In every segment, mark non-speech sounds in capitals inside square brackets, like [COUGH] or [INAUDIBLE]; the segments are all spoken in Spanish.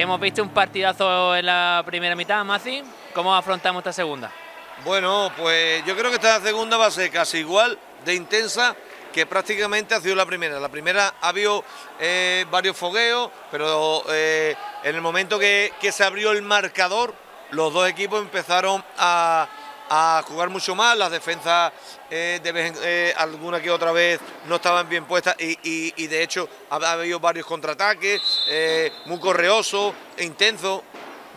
Hemos visto un partidazo en la primera mitad, Maci. ¿Cómo afrontamos esta segunda? Bueno, pues yo creo que esta segunda va a ser casi igual de intensa que prácticamente ha sido la primera. La primera ha habido eh, varios fogueos, pero eh, en el momento que, se abrió el marcador, los dos equipos empezaron a, jugar mucho más, las defensas eh, de vez alguna que otra vez no estaban bien puestas y, de hecho ha, habido varios contraataques, muy correosos e intensos.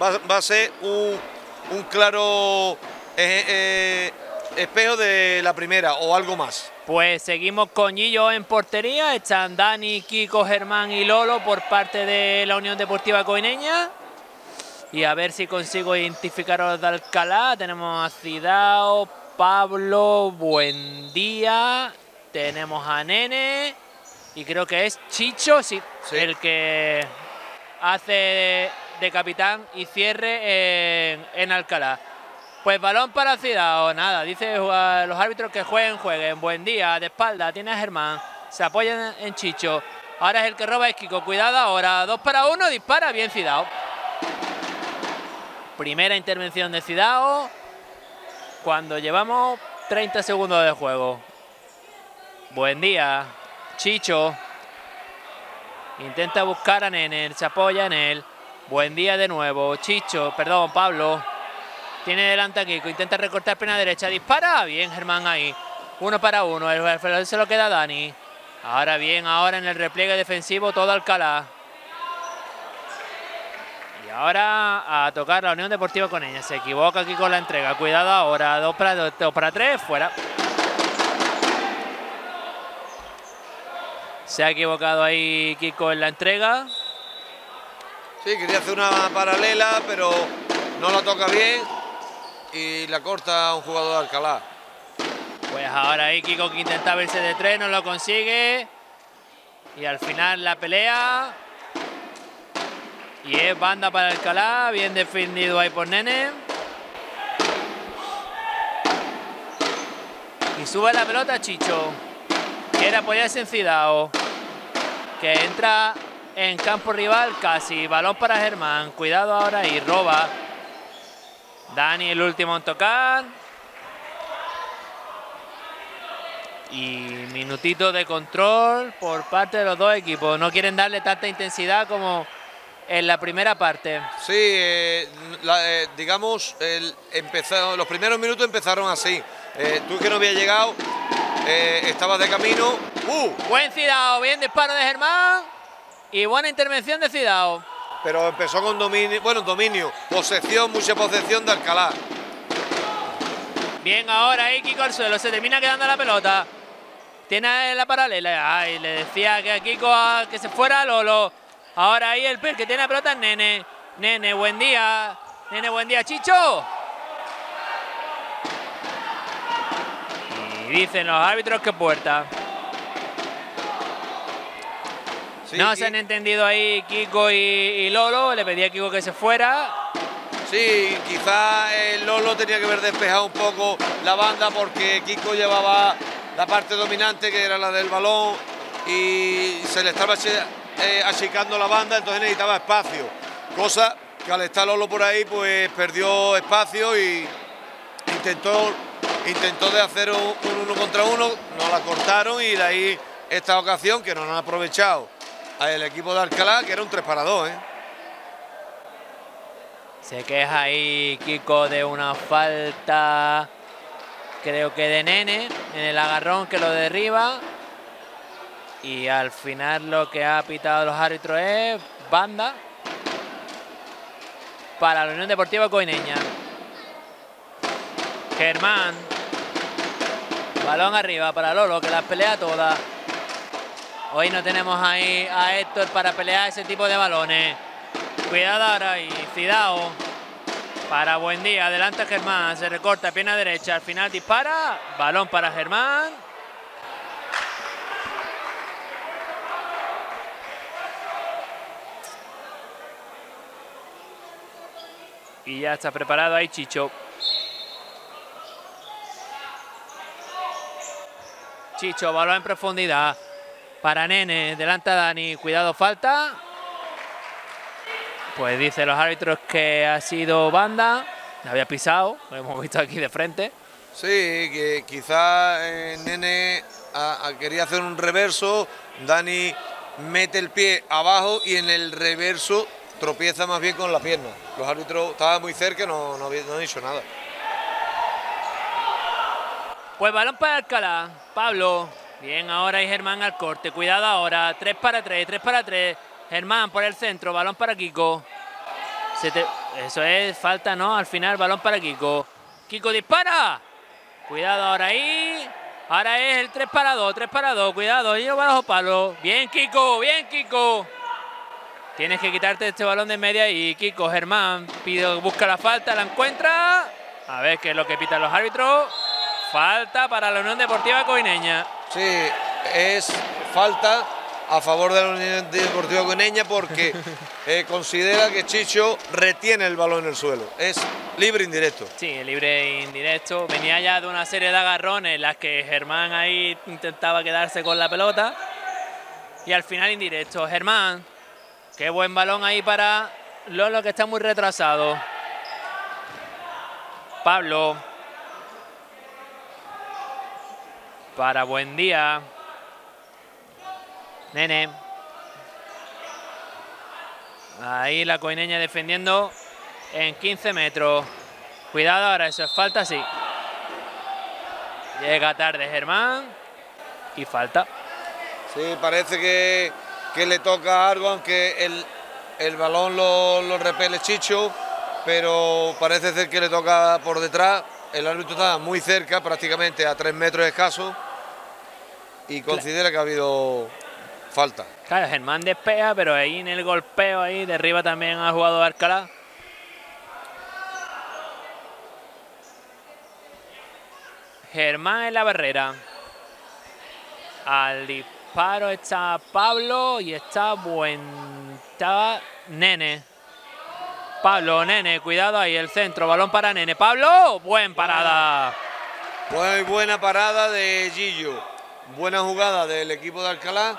Va, a ser un, un claro espejo de la primera o algo más. Pues seguimos con Gillo en portería, están Dani, Kiko, Germán y Lolo por parte de la Unión Deportiva Coineña. Y a ver si consigo identificar a los de Alcalá. Tenemos a Cidao, Pablo, Buen Día. Tenemos a Nene. Y creo que es Chicho, sí, el que hace de, capitán y cierre en, en Alcalá. Pues balón para Ciudad o nada, dice los árbitros que jueguen, jueguen. Buen día, de espalda, tiene a Germán, se apoya en Chicho. Ahora es el que roba es Kiko, cuidado ahora, dos para uno, dispara, bien Cidao. Primera intervención de Cidao cuando llevamos 30 segundos de juego. Buen día, Chicho. Intenta buscar a Nene, se apoya en él. Buen día de nuevo, Chicho, perdón, Pablo. Tiene delante a Kiko, intenta recortar pena derecha, dispara. Bien, Germán ahí. Uno para uno, el se lo queda Dani. Ahora bien, ahora en el repliegue defensivo todo Alcalá. Ahora a tocar la Unión Deportiva con ella. Se equivoca aquí con la entrega. Cuidado ahora. Dos para, dos para tres, fuera. Se ha equivocado ahí Kiko en la entrega. Sí, quería hacer una paralela, pero no la toca bien y la corta un jugador de Alcalá. Pues ahora ahí Kiko que intenta verse de tres, no lo consigue. Y al final la pelea. Y es banda para Alcalá, bien defendido ahí por Nene. Y sube la pelota Chicho. Quiere apoyarse en Cidao. Que entra en campo rival casi. Balón para Germán. Cuidado ahora y roba. Dani el último en tocar. Y minutito de control por parte de los dos equipos. No quieren darle tanta intensidad como en la primera parte. Sí, eh, eh, digamos, el, los primeros minutos empezaron así. Eh, tú que no había llegado, estabas de camino. ¡Uh! Buen Cidao, bien disparo de Germán. Y buena intervención de Cidao pero empezó con dominio, bueno, dominio, posesión, mucha posesión de Alcalá. Bien, ahora ahí Kiko al suelo, se termina quedando la pelota. Tiene la paralela, ay, le decía que a Kiko que se fuera Lolo. Ahora ahí el que tiene la pelota Nene. Nene, buen día. Nene, buen día, Chicho. Y dicen los árbitros que puerta. no se han entendido ahí Kiko y, Lolo, le pedía a Kiko que se fuera. Sí, quizá el Lolo tenía que haber despejado un poco la banda porque Kiko llevaba la parte dominante que era la del balón y se le estaba eh, achicando la banda, entonces necesitaba espacio. Cosa que al estar Lolo por ahí pues perdió espacio y intentó, intentó de hacer un, uno contra uno, no la cortaron y de ahí esta ocasión que no han aprovechado el equipo de Alcalá, que era un 3 para 2. ¿eh? Se queja ahí Kiko de una falta, creo que de Nene, en el agarrón que lo derriba. Y al final lo que ha pitado los árbitros es banda para la Unión Deportiva Coineña. Germán. Balón arriba para Lolo, que las pelea todas. Hoy no tenemos ahí a Héctor para pelear ese tipo de balones. Cuidado ahora y Cidao. Para buen día, adelante Germán, se recorta, pierna derecha, al final dispara, balón para Germán. Y ya está preparado ahí Chicho. Chicho, balón en profundidad. Para Nene, delante a Dani, cuidado, falta. Pues dice los árbitros que ha sido banda, había pisado, lo hemos visto aquí de frente. Sí, que quizás eh, Nene quería hacer un reverso, Dani mete el pie abajo y en el reverso tropieza más bien con la pierna. Los árbitros estaban muy cerca, no, no, no han dicho nada. Pues balón para Alcalá, Pablo. Bien, ahora y Germán al corte. Cuidado ahora. 3 para 3, 3 para 3. Germán por el centro, balón para Kiko. Eso es falta, ¿no? Al final, balón para Kiko. Kiko dispara. Cuidado ahora ahí. Ahora es el 3 para 2, 3 para 2. Cuidado, y bajo palo. Bien, Kiko, bien, Kiko. Tienes que quitarte este balón de media y Kiko Germán pide, busca la falta, la encuentra. A ver qué es lo que pitan los árbitros. Falta para la Unión Deportiva Coineña. Sí, es falta a favor de la Unión Deportiva Coneña porque [LAUGHS] eh, considera que Chicho retiene el balón en el suelo. Es libre indirecto. Sí, libre indirecto. Venía ya de una serie de agarrones en las que Germán ahí intentaba quedarse con la pelota. Y al final indirecto. Germán, qué buen balón ahí para Lolo que está muy retrasado. Pablo. Para buen día. Nene. Ahí la coineña defendiendo en 15 metros. Cuidado ahora, eso es falta, sí. Llega tarde Germán y falta. Sí, parece que, le toca algo, aunque el, el balón lo, lo, repele Chicho, pero parece ser que le toca por detrás. El árbitro está muy cerca, prácticamente a 3 metros escaso, y considera que ha habido falta. Claro, Germán despega, pero ahí en el golpeo ahí derriba también ha jugado Alcalá. Germán en la barrera. Al disparo está Pablo y está buen... Está Nene. Pablo, Nene, cuidado ahí, el centro, balón para Nene. Pablo, buen parada. Muy buena parada de Gillo. Buena jugada del equipo de Alcalá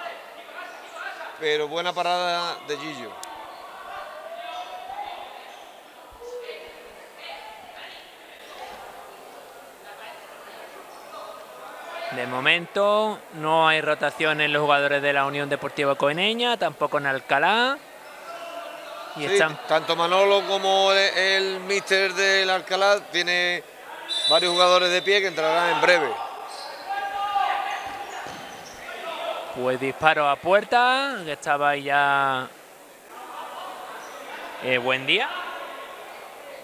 pero buena parada de Gillo. De momento no hay rotación en los jugadores de la Unión Deportiva Coeneña, tampoco en Alcalá. Y están... Tanto Manolo como el míster del Alcalá tiene varios jugadores de pie que entrarán en breve. Pues disparo a puerta, que estaba ya eh, buen día.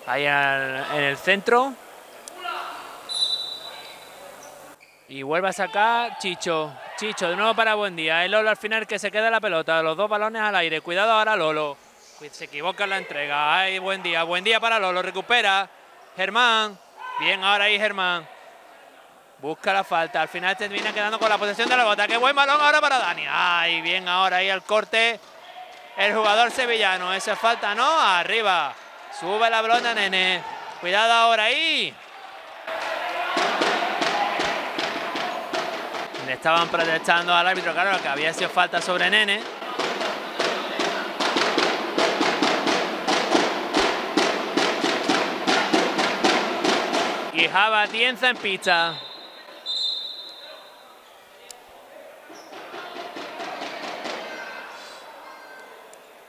Ahí en el centro. Y vuelve a sacar Chicho. Chicho de nuevo para buen día. El Lolo al final que se queda la pelota. Los dos balones al aire. Cuidado ahora Lolo. Se equivoca en la entrega. Ay, buen día. Buen día para Lolo. Recupera. Germán. Bien ahora ahí Germán. Busca la falta. Al final termina quedando con la posesión de la bota. Qué buen balón ahora para Dani. Ay, bien ahora ahí al corte. El jugador sevillano. Esa falta, ¿no? Arriba. Sube la blonda, nene. Cuidado ahora ahí. Le estaban protestando al árbitro, claro, que había sido falta sobre nene. Y Java Tienza en pista.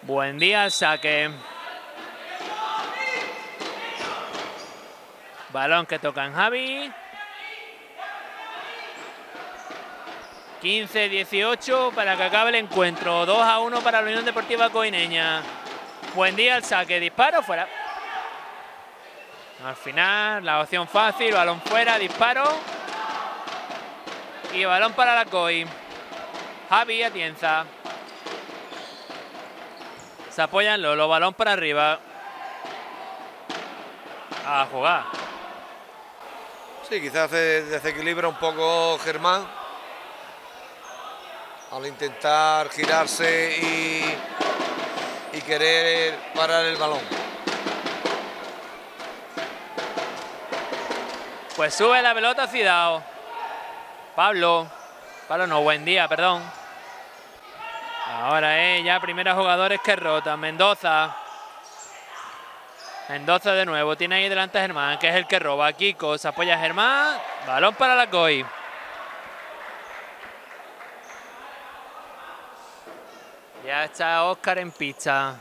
Buen día saque. Balón que toca en Javi. 15-18 para que acabe el encuentro. 2 a 1 para la Unión Deportiva Coineña. Buen día al saque. Disparo fuera. Al final, la opción fácil. Balón fuera, disparo. Y balón para la COI. Javi Atienza. Se apoyan Lolo, balón para arriba. A jugar. Sí, quizás desequilibra un poco Germán. Al intentar girarse y, y querer parar el balón. Pues sube la pelota Cidao. Pablo. Pablo no, buen día, perdón. Ahora es ya primeros jugadores que rotan. Mendoza. Mendoza de nuevo, tiene ahí delante Germán, que es el que roba. Kiko, se apoya a Germán, balón para la COI. Ya está Oscar en pista.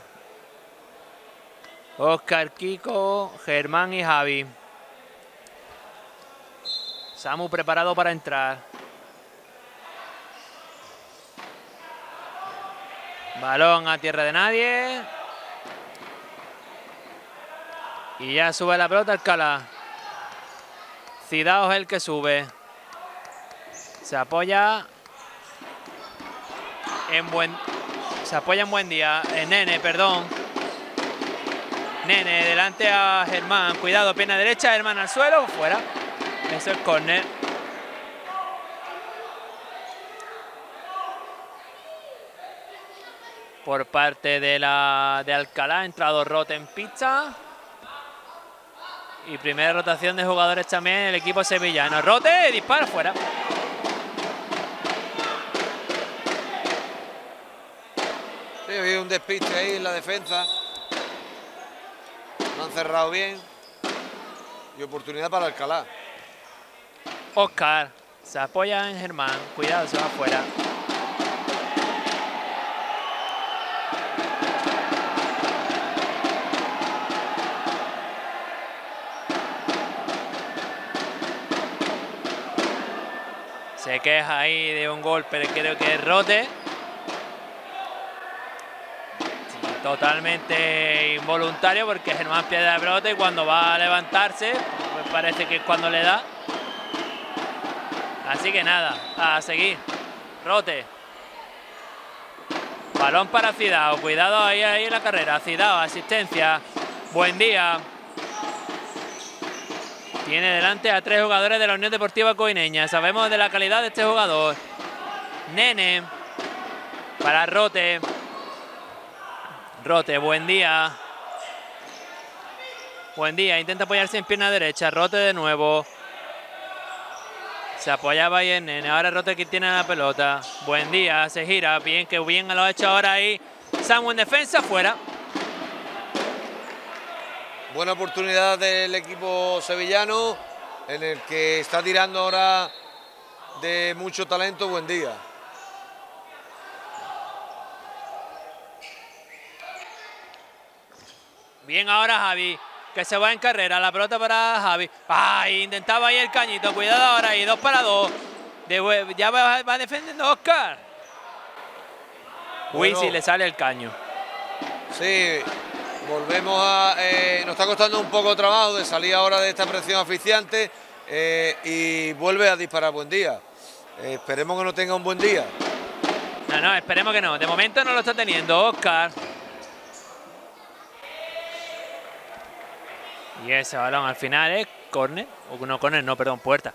Oscar, Kiko, Germán y Javi. Samu preparado para entrar. Balón a tierra de nadie. Y ya sube la pelota Alcalá. Cidao es el que sube. Se apoya en buen se apoya en buen día. En Nene, perdón. Nene, delante a Germán. Cuidado, pierna derecha, Germán al suelo, fuera. Eso es córner. Por parte de, la, de Alcalá, ha entrado Rote en pizza. Y primera rotación de jugadores también el equipo sevillano. Rote, dispara fuera. Sí, había un despiste ahí en la defensa. No han cerrado bien. Y oportunidad para Alcalá. Oscar se apoya en Germán. Cuidado, se va afuera. Se queja ahí de un golpe, creo que es Rote. Totalmente involuntario porque Germán pierde la pelota y cuando va a levantarse, me parece que es cuando le da. Así que nada, a seguir. Rote. Balón para Cidao. Cuidado ahí, ahí en la carrera. Cidao, asistencia. Buen día. Tiene delante a tres jugadores de la Unión Deportiva Coineña. Sabemos de la calidad de este jugador. Nene. Para Rote. Rote, buen día. Buen día. Intenta apoyarse en pierna derecha. Rote de nuevo. Se apoyaba ahí en Nene. Ahora Rote que tiene la pelota. Buen día. Se gira. Bien, que bien lo ha hecho ahora ahí. Samu en defensa. Fuera. Buena oportunidad del equipo sevillano en el que está tirando ahora de mucho talento. Buen día. Bien ahora Javi, que se va en carrera. La pelota para Javi. Ay, intentaba ahí el cañito. Cuidado ahora ahí. Dos para dos. De, ya va, va, defendiendo Oscar. Uy, Bueno. si le sale el caño. Sí, volvemos a... eh, nos está costando un poco de trabajo de salir ahora de esta presión asfixiante eh, y vuelve a disparar. Buen día. Eh, esperemos que no tenga un buen día. No, no, esperemos que no. De momento no lo está teniendo Oscar. Y ese balón al final es córner. O no, córner, no, perdón, puerta.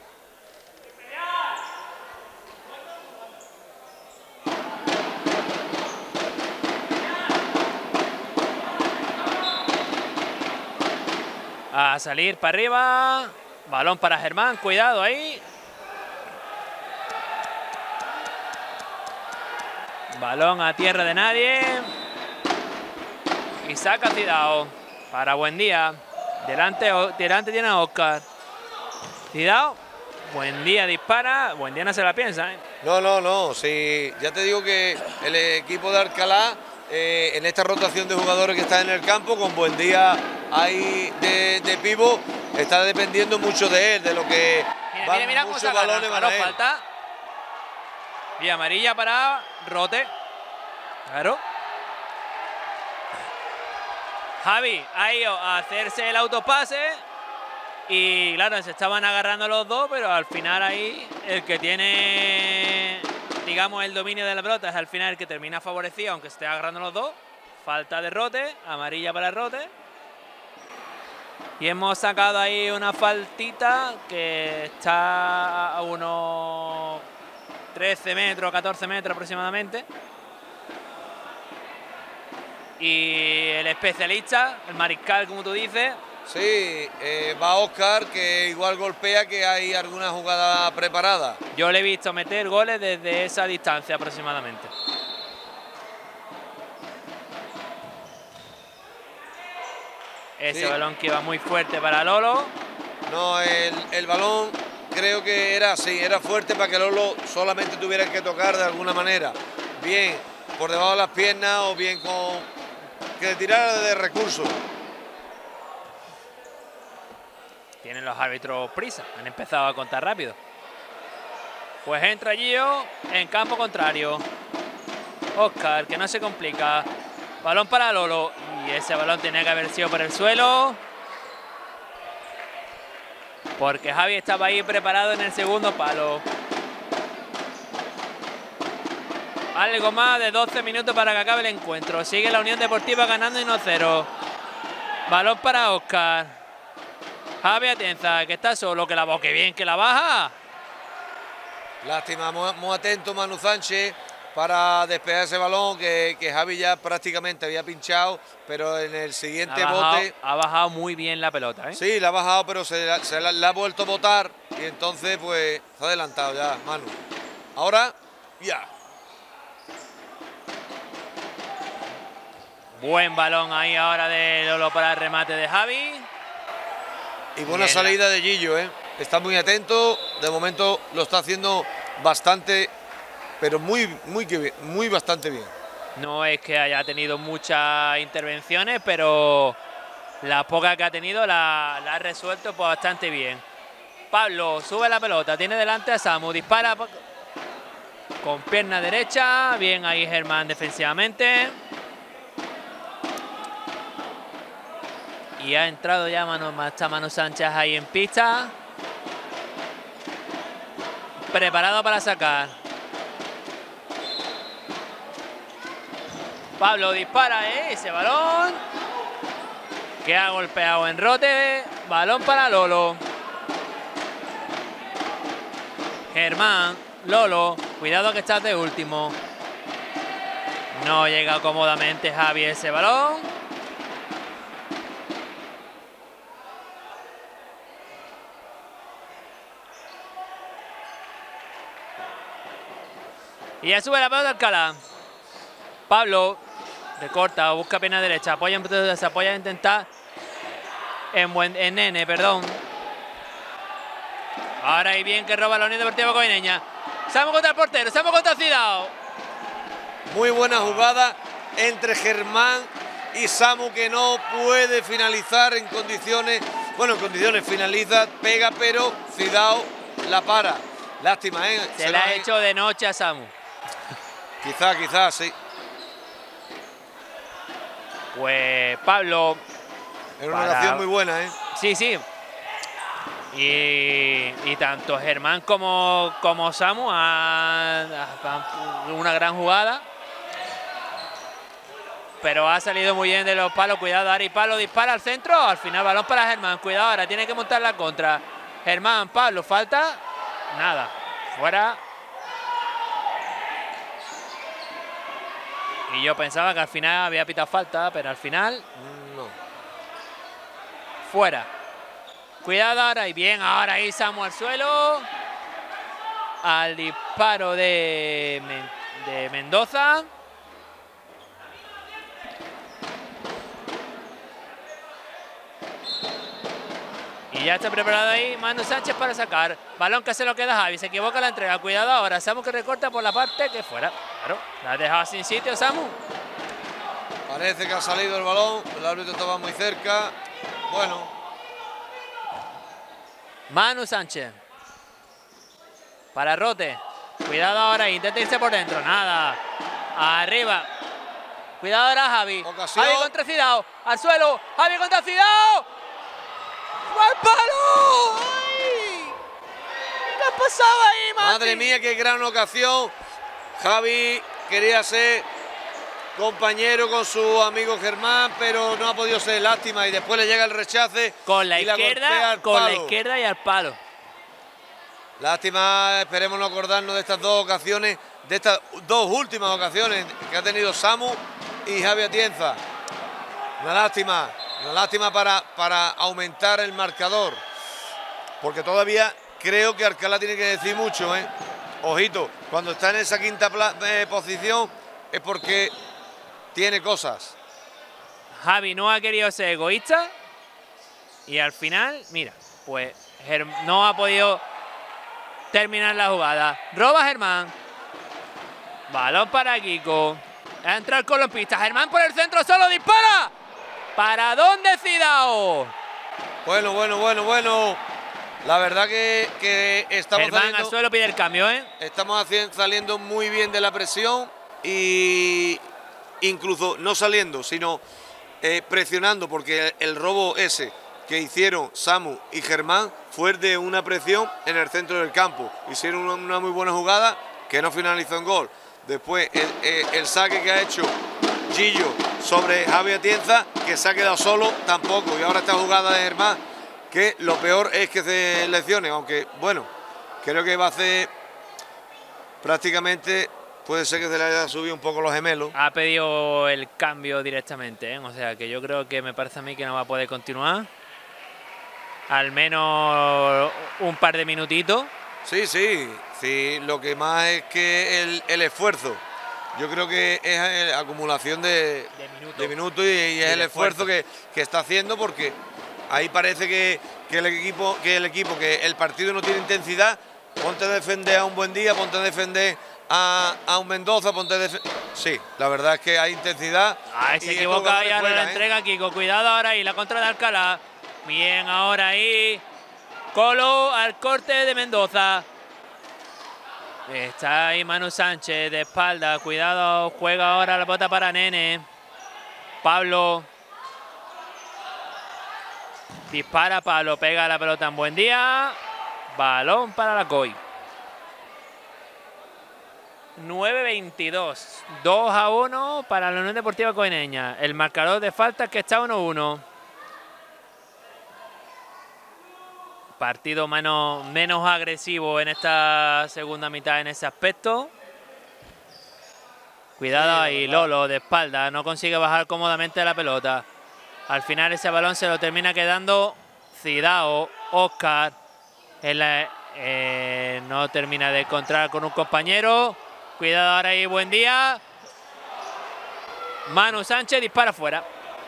A salir para arriba. Balón para Germán, cuidado ahí. Balón a tierra de nadie. Y saca Cidao. Para buen día. Delante, delante tiene a Oscar. Cidao. Buen día dispara. Buen día no se la piensa. ¿eh? No, no, no. Sí, ya te digo que el equipo de Alcalá, eh, en esta rotación de jugadores que están en el campo, con buen día ahí de, de pivo, está dependiendo mucho de él, de lo que Mira, van muchos balones para él. falta. Y amarilla para Rote. Claro. Javi ha ido a hacerse el autopase. Y claro, se estaban agarrando los dos, pero al final ahí el que tiene, digamos, el dominio de la pelota es al final el que termina favorecido, aunque esté agarrando los dos. Falta de Rote, amarilla para Rote. Y hemos sacado ahí una faltita que está a unos 13 metros, 14 metros aproximadamente. Y el especialista, el mariscal, como tú dices, Sí, eh, va Oscar, que igual golpea que hay alguna jugada preparada. yo le he visto meter goles desde esa distancia aproximadamente. Ese balón que iba muy fuerte para Lolo. No, el, el balón creo que era así, era fuerte para que Lolo solamente tuviera que tocar de alguna manera. Bien por debajo de las piernas o bien con que tirara de recursos. Tienen los árbitros prisa, han empezado a contar rápido. Pues entra Gio en campo contrario. Oscar, que no se complica. Balón para Lolo. Y ese balón tenía que haber sido por el suelo. Porque Javi estaba ahí preparado en el segundo palo. Algo más de 12 minutos para que acabe el encuentro. Sigue la Unión Deportiva ganando 1-0. Balón para Oscar. Javi Atienza, que está solo, que la boque bien, que la baja. Lástima, muy, atento Manu Sánchez para despejar ese balón que, Javi ya prácticamente había pinchado, pero en el siguiente bote... Ha bajado muy bien la pelota, ¿eh? Sí, la ha bajado, pero se, la, ha vuelto a botar y entonces pues se ha adelantado ya Manu. Ahora, ya. Buen balón ahí ahora de Lolo para el remate de Javi. Y buena salida de Gillo, ¿eh? Está muy atento, de momento lo está haciendo bastante, pero muy, muy, muy bastante bien. No es que haya tenido muchas intervenciones, pero la poca que ha tenido la, ha resuelto pues, bastante bien. Pablo sube la pelota, tiene delante a Samu, dispara con pierna derecha, bien ahí Germán defensivamente. Y ha entrado ya Manu, está Manu Sánchez ahí en pista. Preparado para sacar. Pablo dispara ¿eh? ese balón. Que ha golpeado en rote. Balón para Lolo. Germán, Lolo, cuidado que estás de último. No llega cómodamente Javi ese balón. Y ya sube la pelota Alcalá. Pablo recorta, busca pena derecha, apoya, se apoya a intentar en, buen, en Nene, perdón. Ahora y bien que roba la Unión Deportiva Coineña. Samu contra el portero, Samu contra Cidao. Muy buena jugada entre Germán y Samu que no puede finalizar en condiciones, bueno, en condiciones finaliza, pega, pero Cidao la para. Lástima, ¿eh? Se, la ha hecho de noche a Samu. Quizá, quizás, sí. Pues Pablo. Es una para... muy buena, ¿eh? Sí, sí. Y, tanto Germán como, como Samu han, una gran jugada. Pero ha salido muy bien de los palos. Cuidado, Ari Palo dispara al centro. Al final balón para Germán. Cuidado, ahora tiene que montar la contra. Germán, Pablo, falta. Nada. Fuera. Y yo pensaba que al final había pitado falta, pero al final... No. Fuera. Cuidado ahora y bien, ahora ahí Samu al suelo. Al disparo de, de Mendoza. Y ya está preparado ahí Manu Sánchez para sacar. Balón que se lo queda Javi. Se equivoca la entrega. Cuidado ahora. Samu que recorta por la parte que fuera. Claro. La ha dejado sin sitio Samu. Parece que ha salido el balón. El árbitro estaba muy cerca. Bueno. Manu Sánchez. Para Rote. Cuidado ahora. Intenta irse por dentro. Nada. Arriba. Cuidado ahora Javi. Javi contra Cidao. Al suelo. Javi contra Cidao. ¡Al palo! ¡Ay! ¿Qué ha pasado ahí, Madre mía, qué gran ocasión. Javi quería ser compañero con su amigo Germán, pero no ha podido ser lástima y después le llega el rechace. Con la izquierda, con la izquierda y al palo. Lástima, esperemos no acordarnos de estas dos ocasiones, de estas dos últimas ocasiones que ha tenido Samu y Javi Atienza. Una lástima, una lástima para, para aumentar el marcador. Porque todavía creo que Alcalá tiene que decir mucho. ¿eh? Ojito, cuando está en esa quinta eh, posición es porque tiene cosas. Javi no ha querido ser egoísta Y al final, mira, pues no ha podido terminar la jugada. Roba Germán. Balón para Kiko. Entra el colompista. Germán por el centro solo dispara. ¿Para dónde Cidao? Bueno, bueno, bueno, bueno. La verdad que, que estamos Germán saliendo, al suelo pide el cambio, ¿eh? Estamos saliendo muy bien de la presión y incluso no saliendo, sino eh, presionando, porque el robo ese que hicieron Samu y Germán fue de una presión en el centro del campo. Hicieron una, muy buena jugada que no finalizó en gol. Después el, saque que ha hecho Gillo sobre Javier Atienza, que se ha quedado solo, tampoco. Y ahora esta jugada de Germán, que lo peor es que se lesione, aunque bueno, creo que va a hacer prácticamente puede ser que se le haya subido un poco los gemelos. Ha pedido el cambio directamente, ¿eh? o sea que yo creo que me parece a mí que no va a poder continuar al menos un par de minutitos. Sí, sí, sí, lo que más es que el, esfuerzo. Yo creo que es la acumulación de, minutos, y, es el esfuerzo, que, está haciendo porque ahí parece que, el equipo, que el equipo, que el partido no tiene intensidad. Ponte a defender a un buen día, ponte a defender a, un Mendoza, ponte a defender. Sí, la verdad es que hay intensidad. Ah, se equivoca ya la ¿eh? entrega Kiko. Cuidado ahora y la contra de Alcalá. Bien, ahora ahí. Colo al corte de Mendoza. Está ahí Manu Sánchez de espalda. Cuidado, juega ahora la bota para Nene. Pablo. Dispara Pablo, pega la pelota en buen día. Balón para la COI. 9-22. 2 a 1 para la Unión Deportiva Coeneña. El marcador de falta que está 1-1. Partido menos, menos agresivo en esta segunda mitad en ese aspecto. Cuidado ahí, Lolo de espalda, no consigue bajar cómodamente la pelota. Al final ese balón se lo termina quedando Cidao, Oscar. Eh, no termina de encontrar con un compañero. Cuidado ahora ahí, buen día. Manu Sánchez dispara fuera.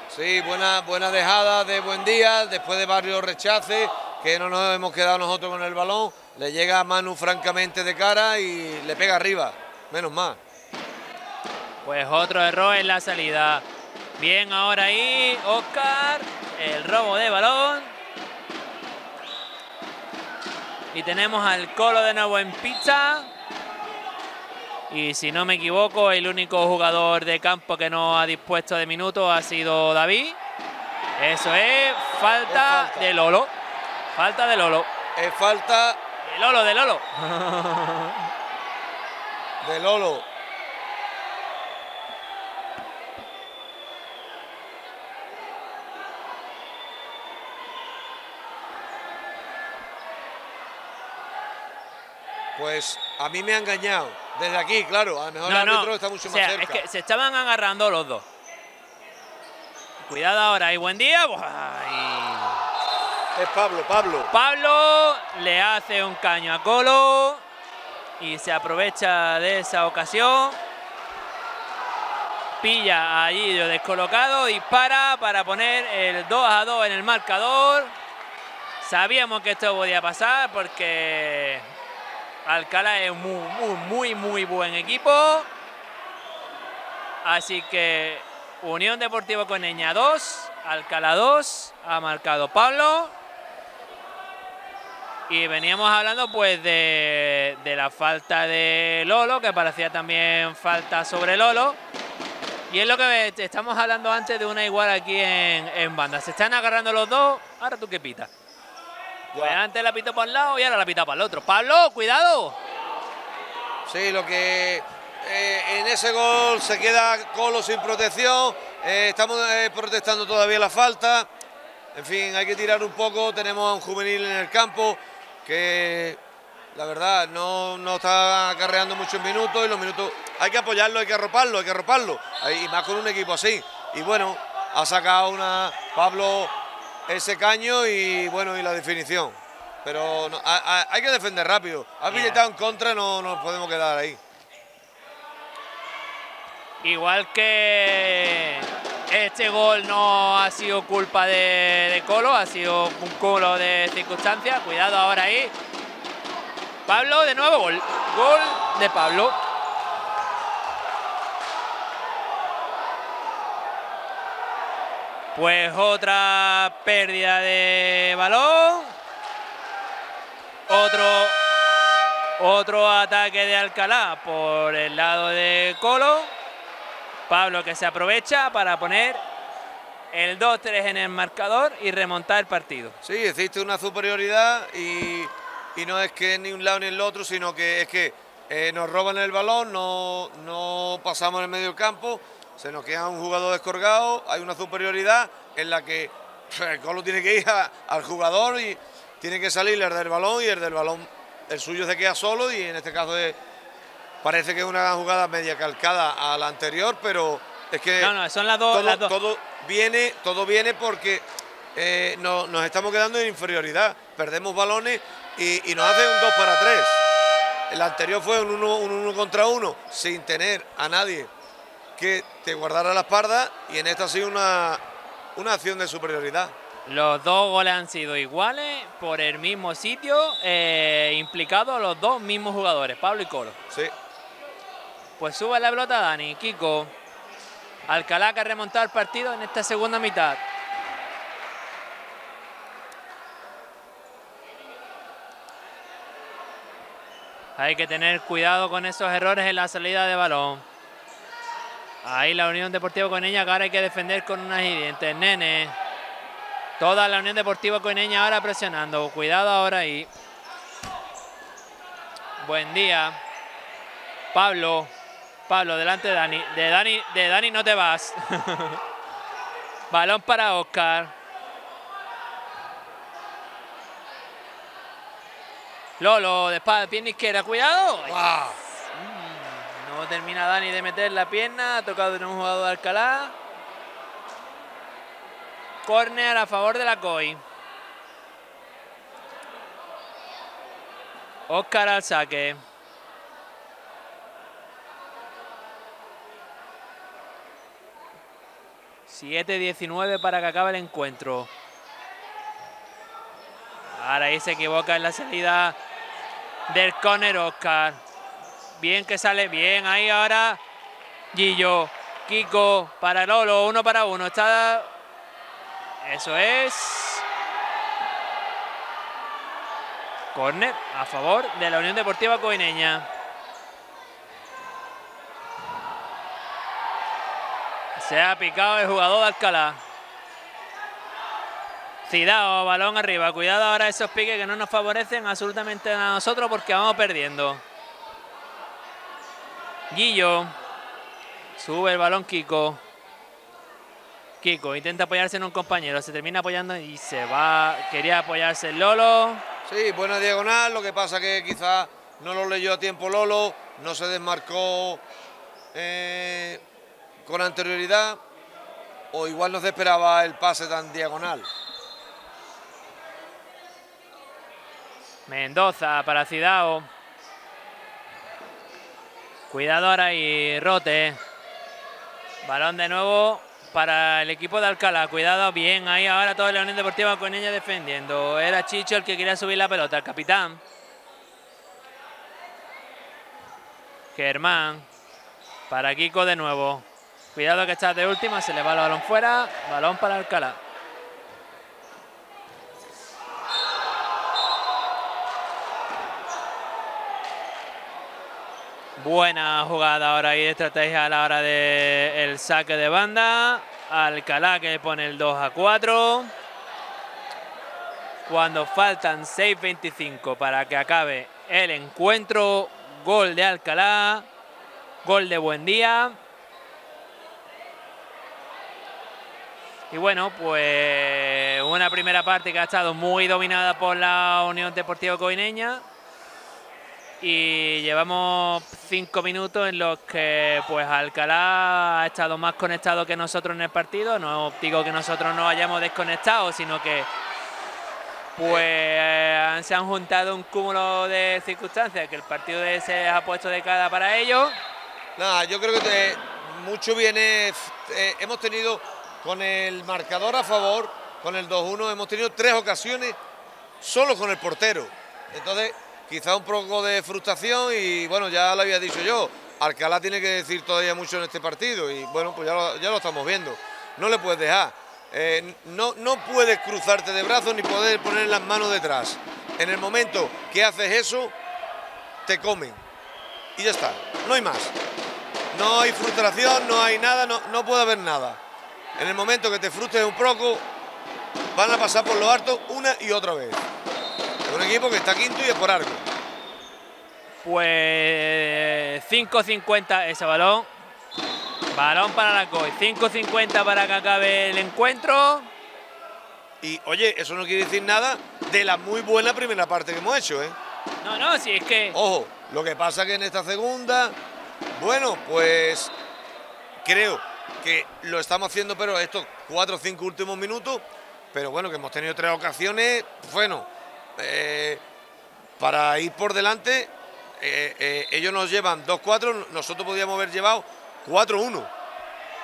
Sí, buena, buena dejada de buen día, después de varios rechaces que no nos hemos quedado nosotros con el balón, le llega a Manu francamente de cara y le pega arriba, menos mal. Pues otro error en la salida. Bien ahora ahí, Oscar, el robo de balón. Y tenemos al Colo de nuevo en pizza. Y si no me equivoco, el único jugador de campo que no ha dispuesto de minutos ha sido David. Eso es falta. de Lolo. Falta de Lolo. Es falta. De Lolo, de Lolo. [LAUGHS] de Lolo. Pues a mí me ha engañado. Desde aquí, claro. A lo mejor el árbitro está mucho más cerca. Es que se estaban agarrando los dos. Cuidado ahora y buen día. Es Pablo, Pablo. Pablo le hace un caño a Colo y se aprovecha de esa ocasión. Pilla allí de descolocado, dispara para poner el 2 a 2 en el marcador. Sabíamos que esto podía pasar porque Alcalá es muy, muy, muy, muy buen equipo. Así que Unión Deportiva Coneña 2, Alcalá 2, ha marcado Pablo. Y veníamos hablando pues de, la falta de Lolo, que parecía también falta sobre Lolo. Y es lo que estamos hablando antes de una igual aquí en, banda. Se están agarrando los dos. Ahora tú qué pita. Pues antes la pita para un lado y ahora la pita para el otro. Pablo, cuidado. Sí, lo que eh, en ese gol se queda Colo sin protección. Eh, estamos eh, protestando todavía la falta. En fin, hay que tirar un poco. Tenemos a un juvenil en el campo que la verdad no, no está acarreando muchos minutos y los minutos hay que apoyarlo, hay que arroparlo, hay que arroparlo. Y más con un equipo así. Y bueno, ha sacado una Pablo ese caño y bueno, y la definición. Pero hay que defender rápido. Ha billetado en contra, no nos podemos quedar ahí. Igual que Este gol no ha sido culpa de, Colo, ha sido un colo de circunstancia. Cuidado ahora ahí. Pablo, de nuevo gol. Gol de Pablo. Pues otra pérdida de balón. Otro, otro ataque de Alcalá por el lado de Colo. Pablo que se aprovecha para poner el 2-3 en el marcador y remontar el partido. Sí, existe una superioridad y, y, no es que ni un lado ni el otro, sino que es que eh, nos roban el balón, no, no pasamos en el medio campo se nos queda un jugador descolgado, hay una superioridad en la que [LAUGHS] el Colo tiene que ir al jugador y tiene que salir el del balón y el del balón, el suyo se queda solo y en este caso parece que es una jugada media calcada a la anterior, pero es que no, no, son las dos, todo, viene, todo viene porque eh, nos estamos quedando en inferioridad, perdemos balones y, nos hace un 2 para 3. El anterior fue un 1 un uno contra uno sin tener a nadie que te guardara la espalda y en esta ha sido una, una acción de superioridad. Los dos goles han sido iguales por el mismo sitio, eh, implicados los dos mismos jugadores, Pablo y Colo. Sí. Pues sube la pelota Dani, Kiko. Alcalá que ha remontado el partido en esta segunda mitad. Hay que tener cuidado con esos errores en la salida de balón. Ahí la Unión Deportiva Coneña que ahora hay que defender con unas dientes. Nene. Toda la Unión Deportiva Coneña ahora presionando. Cuidado ahora ahí. Buen día. Pablo. Pablo, delante de Dani. De Dani, de Dani no te vas. [LAUGHS] Balón para Oscar. Lolo, de pierna izquierda, cuidado termina Dani de meter la pierna. Ha tocado en un jugador de Alcalá. Corner a favor de la COI. Oscar al saque. ...7-19 para que acabe el encuentro. Ahora ahí se equivoca en la salida del corner Oscar. Bien que sale, bien ahí ahora. Guillo, Kiko, para Lolo, uno para uno. Está. Eso es. Corner a favor de la Unión Deportiva Coineña. Se ha picado el jugador de Alcalá. Cidao, balón arriba. Cuidado ahora esos piques que no nos favorecen absolutamente a nosotros porque vamos perdiendo. Guillo. Sube el balón Kiko. Kiko intenta apoyarse en un compañero. Se termina apoyando y se va. Quería apoyarse el Lolo. Sí, buena diagonal. Lo que pasa que quizás no lo leyó a tiempo Lolo. No se desmarcó eh, con anterioridad. O igual no se esperaba el pase tan diagonal. Mendoza para Cidao. Cuidado ahora y Rote. Balón de nuevo para el equipo de Alcalá. Cuidado, bien ahí ahora toda la Unión Deportiva con ella defendiendo. Era Chicho el que quería subir la pelota, el capitán. Germán. Para Kiko de nuevo. Cuidado que está de última, se le va el balón fuera. Balón para Alcalá. Buena jugada ahora de estrategia a la hora del el saque de banda. Alcalá que pone el 2 a 4. Cuando faltan 6.25 para que acabe el encuentro. Gol de Alcalá. Gol de Buen Y bueno, pues una primera parte que ha estado muy dominada por la Unión Deportiva Coineña y llevamos cinco minutos en los que pues Alcalá ha estado más conectado que nosotros en el partido. No digo que nosotros no hayamos desconectado, sino que pues se han juntado un cúmulo de circunstancias que el partido de se ha puesto de cara para ellos. Nada, yo creo que mucho viene, eh, hemos tenido con el marcador a favor, con el 2-1, hemos tenido tres ocasiones solo con el portero. Entonces, quizá un poco de frustración y bueno, ya lo había dicho yo, Alcalá tiene que decir todavía mucho en este partido y bueno, pues ya lo, estamos viendo. No le puedes dejar. Eh, no, no puedes cruzarte de brazos ni poder poner las manos detrás. En el momento que haces eso, te comen. Y ya está, no hay más. No hay frustración, no hay nada, no, no puede haber nada. En el momento que te frustres un poco, van a pasar por lo alto una y otra vez. Es un equipo que está quinto y es por algo. Pues 5.50 ese balón. Balón para la COI. 5.50 para que acabe el encuentro. Y oye, eso no quiere decir nada de la muy buena primera parte que hemos hecho, ¿eh? No, no, si es que. Ojo, lo que pasa que en esta segunda, bueno, pues creo que lo estamos haciendo, pero estos cuatro o cinco últimos minutos, pero bueno, que hemos tenido tres ocasiones, bueno, eh, para ir por delante, eh, eh, ellos nos llevan 2-4, nosotros podríamos haber llevado 4-1,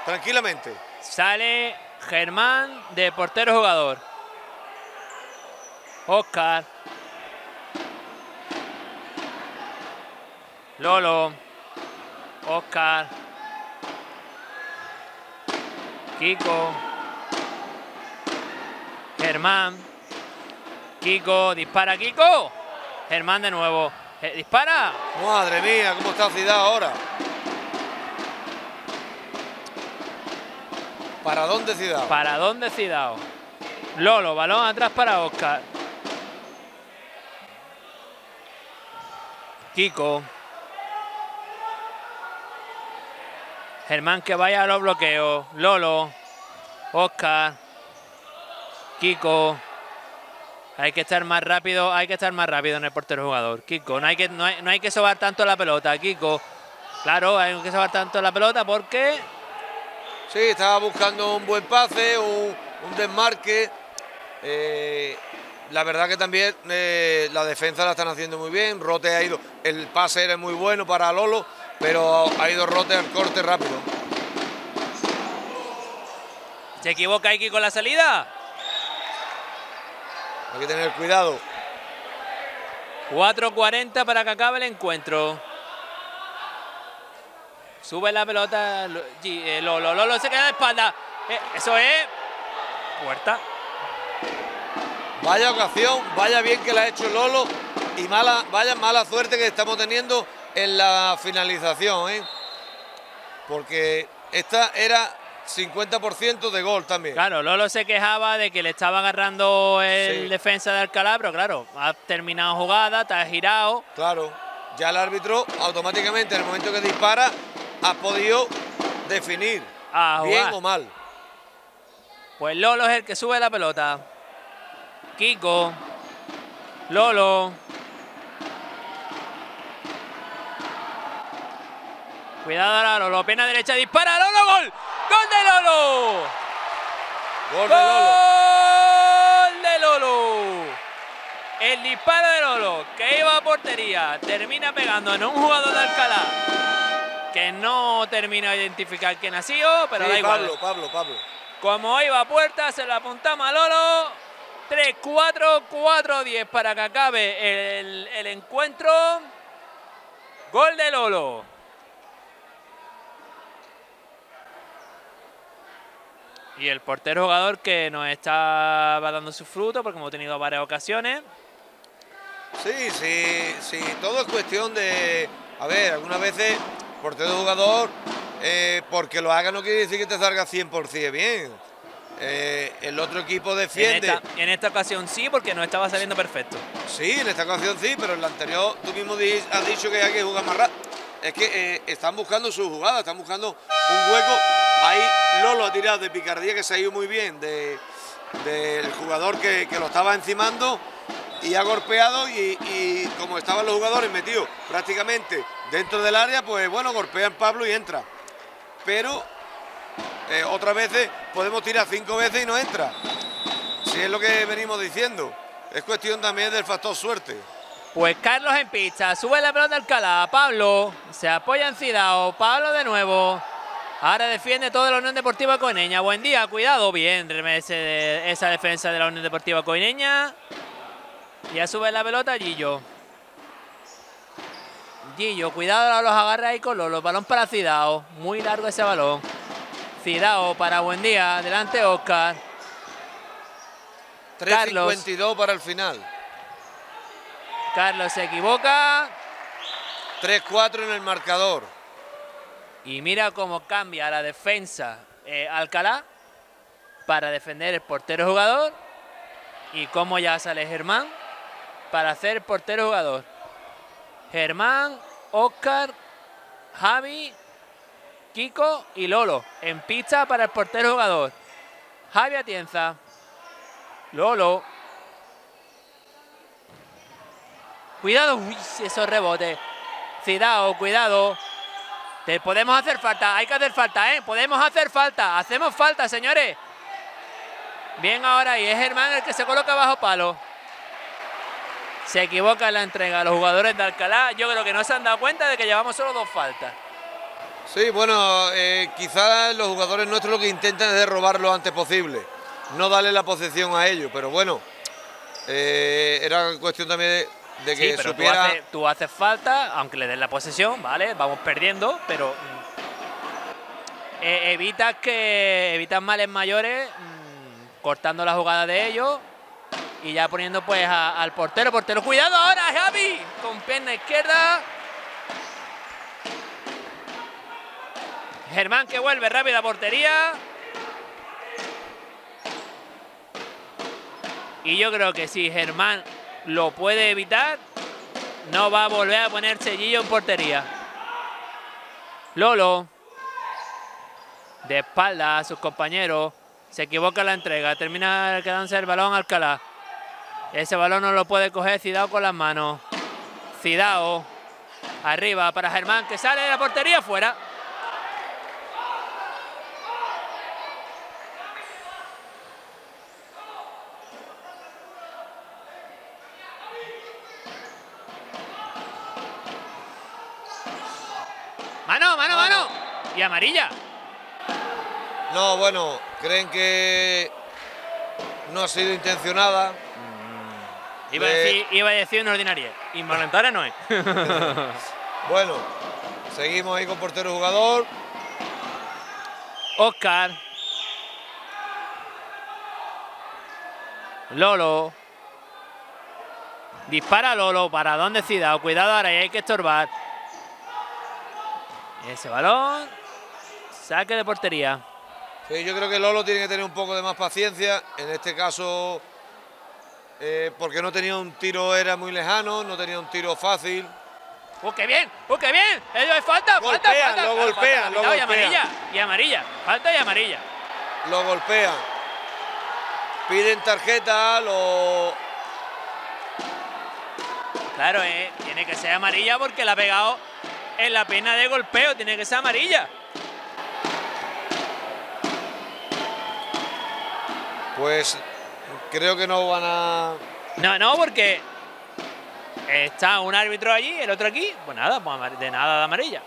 tranquilamente. Sale Germán de portero jugador. Oscar. Lolo. Oscar. Kiko. Germán. Kiko. Dispara Kiko. Germán de nuevo. Eh, dispara. Madre mía, cómo está Ciudad ahora. ¿Para dónde Ciudad? ¿Para dónde Cidao? Lolo, balón atrás para Oscar. Kiko. Germán que vaya a los bloqueos. Lolo. Oscar. Kiko. Hay que estar más rápido, hay que estar más rápido en el portero jugador. Kiko, no hay que, no hay, que sobar tanto la pelota. Kiko. Claro, hay que sobar tanto la pelota porque Sí, estaba buscando un buen pase, un, un desmarque. Eh, la verdad que también eh, la defensa la están haciendo muy bien. Rote ha ido, el pase era muy bueno para Lolo, pero ha ido Rote al corte rápido. se equivoca aquí con la salida. Hay que tener cuidado. 4.40 para que acabe el encuentro. Sube la pelota. Lo- Gi- eh, Lolo, Lolo se queda de espalda. Eh, eso es. Puerta. Vaya ocasión, vaya bien que la ha hecho Lolo y mala, vaya mala suerte que estamos teniendo en la finalización, ¿eh? Porque esta era 50% de gol también. Claro, Lolo se quejaba de que le estaba agarrando el Sí. defensa de Alcalá, pero claro, ha terminado jugada, te ha girado. Claro, ya el árbitro automáticamente en el momento que dispara ha podido definir bien o mal. Pues Lolo es el que sube la pelota. Kiko. Lolo. Cuidado ahora, Lolo. Pena derecha, dispara. Lolo, gol. Gol de Lolo. Gol de Lolo. Gol de Lolo. El disparo de Lolo, que iba a portería, termina pegando en un jugador de Alcalá que no termina de identificar quién ha sido, pero Sí, da igual. Pablo, Pablo, Pablo. Como iba a puerta, se la apuntamos a Lolo. 3-4, 4-10 para que acabe el, el encuentro. Gol de Lolo. Y el portero jugador que nos estaba dando su fruto porque hemos tenido varias ocasiones. Sí, sí, sí, todo es cuestión de, a ver, algunas veces portero jugador, eh, porque lo haga no quiere decir que te salga 100% bien. Eh, el otro equipo En defiende. esta, en esta ocasión sí, porque nos estaba saliendo perfecto. Sí, en esta ocasión sí, pero en la anterior tú mismo has dicho que hay que jugar más rápido. Es que eh, están buscando su jugada, están buscando un hueco. Ahí Lolo ha tirado de picardía que se ha ido muy bien de- del jugador que, lo estaba encimando y ha golpeado y, y como estaban los jugadores metidos prácticamente dentro del área, pues bueno, golpean Pablo y entra. Pero eh, otras veces podemos tirar cinco veces y no entra. Si es lo que venimos diciendo. Es cuestión también del factor suerte. Pues Carlos en pista, sube la pelota Alcalá, Pablo se apoya en Cidao, Pablo de nuevo, Ahora defiende toda la Unión Deportiva Coineña. Buen día, cuidado. Bien, esa defensa de la Unión Deportiva Coineña. Ya sube la pelota Gillo. Gillo, cuidado, los agarra ahí con Lolo. Balón para Cidao. Muy largo ese balón. Cidao para Buen día. Adelante Oscar. 3.52 para el final. Carlos se equivoca. 3-4 en el marcador. Y mira cómo cambia la defensa eh, Alcalá para defender el portero jugador. Y cómo ya sale Germán para hacer portero jugador. Germán, Oscar, Javi, Kiko y Lolo. En pista para el portero jugador. Javi Atienza. Lolo. Cuidado, uy, esos rebotes. Cidao, cuidado. Te podemos hacer falta, hay que hacer falta, ¿eh? Podemos hacer falta, hacemos falta, señores. Bien ahora y es Germán el que se coloca bajo palo. Se equivoca en la entrega los jugadores de Alcalá. Yo creo que no se han dado cuenta de que llevamos solo dos faltas. Sí, bueno, eh, quizás los jugadores nuestros lo que intentan es robar lo antes posible. No darle la posesión a ellos, pero bueno, eh, era cuestión también de de que sí, pero tú, haces, falta, aunque le den la posesión, ¿vale? Vamos perdiendo, pero mm, eh, evitas que evitas males mayores mm, cortando la jugada de ellos y ya poniendo pues al portero. Portero, cuidado ahora, Javi, con pierna izquierda. Germán que vuelve rápida portería. Y yo creo que sí, Germán lo puede evitar. No va a volver a poner Gillo en portería. Lolo. De espalda a sus compañeros. Se equivoca la entrega. Termina quedándose el balón Alcalá. Ese balón no lo puede coger Cidao con las manos. Cidao. Arriba para Germán que sale de la portería fuera. Y amarilla. No, bueno, creen que no ha sido intencionada. Iba, a decir, iba a decir una ordinaria. Involuntaria no es. [LAUGHS] bueno, seguimos ahí con portero jugador. Oscar. Lolo. Dispara Lolo. ¿Para dónde Cuidado ahora, hay que estorbar. Ese balón Saque de portería. Sí, yo creo que Lolo tiene que tener un poco de más paciencia. En este caso, eh, porque no tenía un tiro, era muy lejano, no tenía un tiro fácil. ¡Oh, qué bien! ¡Oh, qué bien! Ellos falta, falta, falta. Lo golpean, lo golpean. Y amarilla, y amarilla. Falta y amarilla. Lo golpean. Piden tarjeta, lo... Claro, eh, tiene que ser amarilla porque la ha pegado en la pena de golpeo. Tiene que ser amarilla. Pues creo que no van a... No, no, porque está un árbitro allí, el otro aquí. Pues nada, pues de nada de amarilla.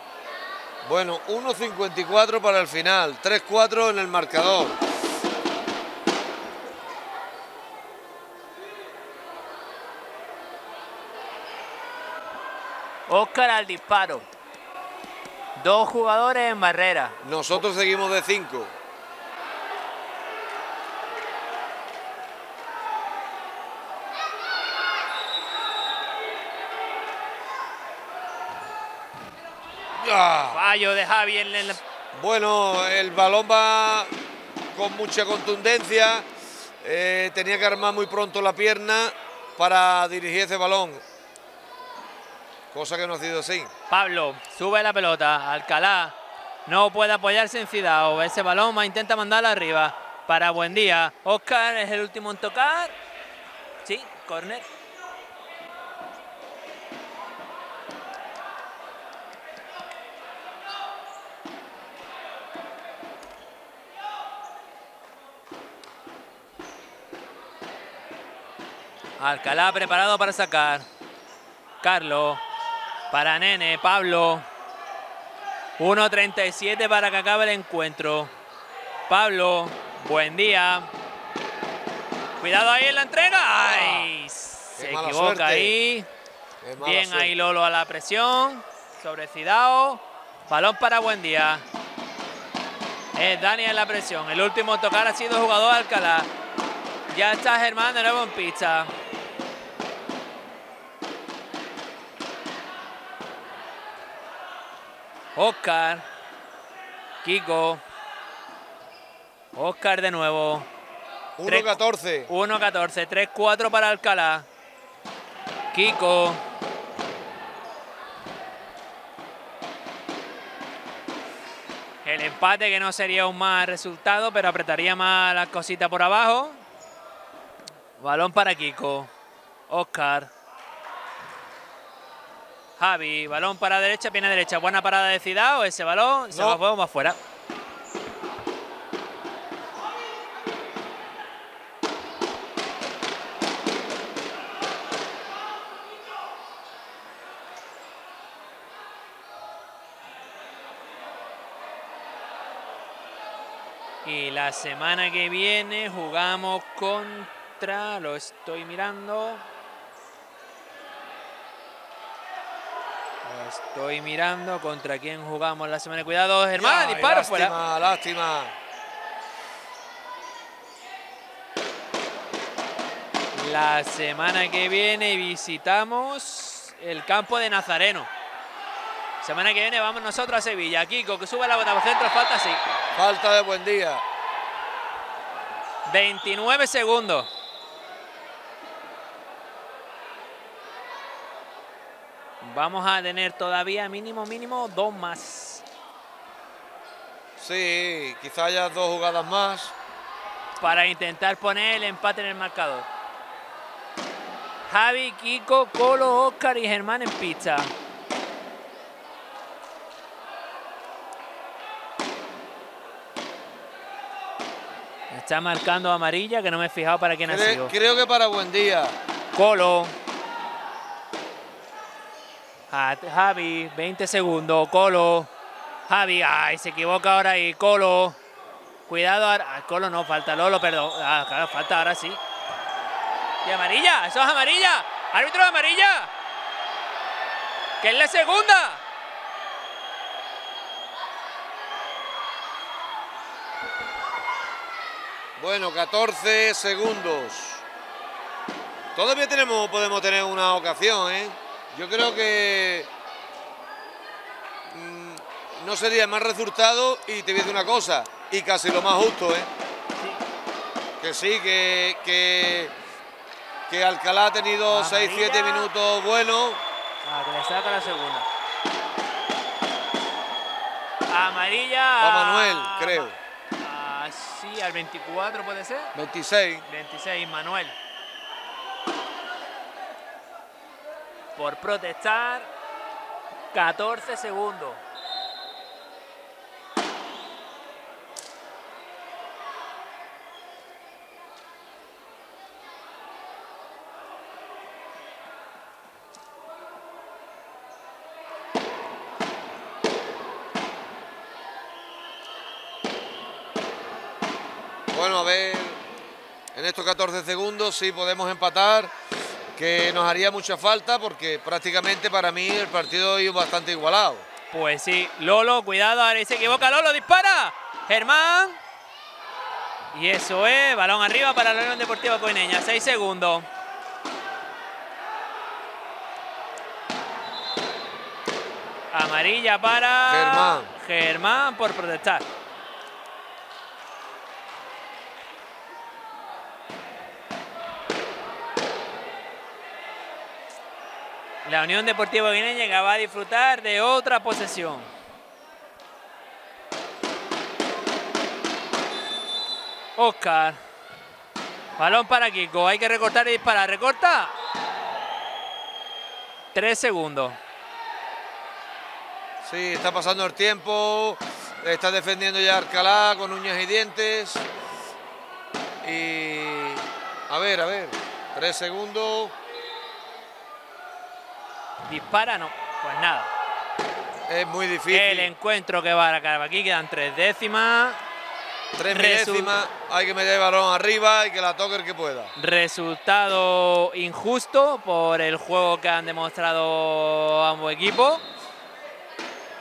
Bueno, 1.54 para el final, 3-4 en el marcador. Óscar al disparo. Dos jugadores en barrera. Nosotros seguimos de 5. Fallo de Javi en el... Bueno, el balón va con mucha contundencia. Eh, tenía que armar muy pronto la pierna para dirigir ese balón. Cosa que no ha sido así. Pablo, sube la pelota. Alcalá no puede apoyarse en Cidao. Ese balón intenta mandarla arriba. Para buen día. Oscar es el último en tocar. Sí, corner. Alcalá preparado para sacar. Carlos. Para Nene. Pablo. 1.37 para que acabe el encuentro. Pablo, buen día. Cuidado ahí en la entrega. Ah, ¡Ay! Se equivoca ahí. Bien suerte. ahí Lolo a la presión. Sobre Cidao. Balón para buen día. Es Dani en la presión. El último tocar ha sido jugador Alcalá. Ya está Germán de nuevo en pista. Oscar. Kiko. Oscar de nuevo. 1-14. 1-14. 3-4 para Alcalá. Kiko. El empate que no sería un mal resultado, pero apretaría más las cositas por abajo. Balón para Kiko. Oscar. Javi, balón para derecha, viene derecha. Buena parada de Cidao, ese balón se No. va fuego, va fuera. Y la semana que viene jugamos contra, lo estoy mirando. Estoy mirando contra quién jugamos la semana. Cuidado, Germán, Ay, disparo lástima, fuera. Lástima. La semana que viene visitamos el campo de Nazareno. Semana que viene vamos nosotros a Sevilla. Kiko, que sube la bota por centro, falta sí. Falta de buen día. 29 segundos. Vamos a tener todavía mínimo, mínimo dos más. Sí, quizá haya dos jugadas más. para intentar poner el empate en el marcador. Javi, Kiko, Colo, Oscar y Germán en pista. Está marcando amarilla, que no me he fijado para quién ha Cre- sido. creo que para buen día. Colo. Ja- Javi, 20 segundos. Colo. Javi, ay, se equivoca ahora ahí. Colo. Cuidado ahora. ah, Colo no, falta Lolo, perdón. Ah, falta ahora sí. Y amarilla, eso es amarilla. Árbitro de amarilla. Que es la segunda. Bueno, 14 segundos. Todavía tenemos, podemos tener una ocasión, ¿eh? Yo creo que mm, no sería más resultado y te voy a decir una cosa, y casi lo más justo, ¿eh? Que sí, que, que, que Alcalá ha tenido Amarilla. 6-7 minutos buenos. Ah, que le saca la segunda. Amarilla. A Manuel, creo. Ah, sí, al 24 puede ser. 26. 26, Manuel. Por protestar, 14 segundos. Bueno, a ver, en estos 14 segundos sí podemos empatar, que nos haría mucha falta porque prácticamente para mí el partido iba bastante igualado. Pues sí, Lolo, cuidado, ahora se equivoca Lolo, dispara. Germán. Y eso es, balón arriba para la Unión Deportiva Coineña, 6 segundos. Amarilla para Germán. Germán por protestar. La Unión Deportiva Guineña va a disfrutar de otra posesión. Oscar. Balón para Kiko. Hay que recortar y disparar. Recorta. Tres segundos. Sí, está pasando el tiempo, está defendiendo ya Alcalá con uñas y dientes. Y a ver, a ver, tres segundos. Dispara, no. Pues nada. es muy difícil. El encuentro que va a acabar aquí, quedan tres décimas. Tres milésimas, hay que meter el balón arriba y que la toque el que pueda. Resultado injusto por el juego que han demostrado ambos equipos.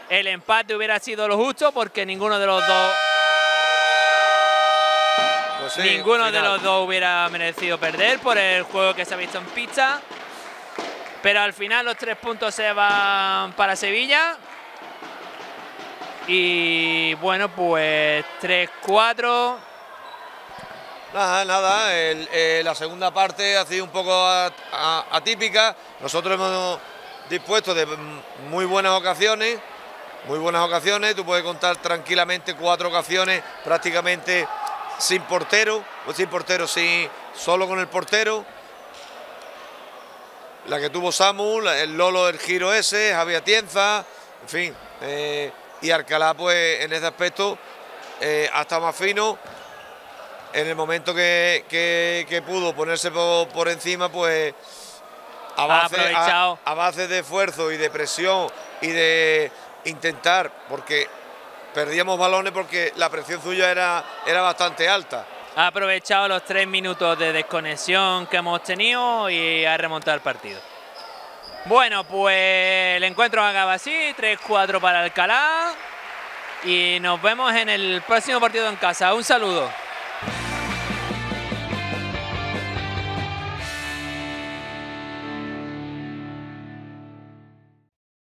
El empate hubiera sido lo justo porque ninguno de los dos pues ninguno de los dos hubiera merecido perder por el juego que se ha visto en pista. Pero al final los tres puntos se van para Sevilla. Y bueno, pues 3-4. Nada, nada, eh, la segunda parte ha sido un poco atípica. Nosotros hemos dispuesto de muy buenas ocasiones, muy buenas ocasiones. Tú puedes contar tranquilamente cuatro ocasiones prácticamente sin portero, o sin portero, sin, solo con el portero. La que tuvo Samu, el Lolo del giro ese, Javier Tienza, en fin. Eh, y Alcalá pues en ese aspecto eh, ha estado más fino. En el momento que, pudo ponerse por, encima pues a base, de esfuerzo y de presión y de intentar, porque perdíamos balones porque la presión suya era, era bastante alta. Ha aprovechado los tres minutos de desconexión que hemos tenido y ha remontado el partido. Bueno, pues el encuentro acaba así, 3-4 para Alcalá y nos vemos en el próximo partido en casa. Un saludo.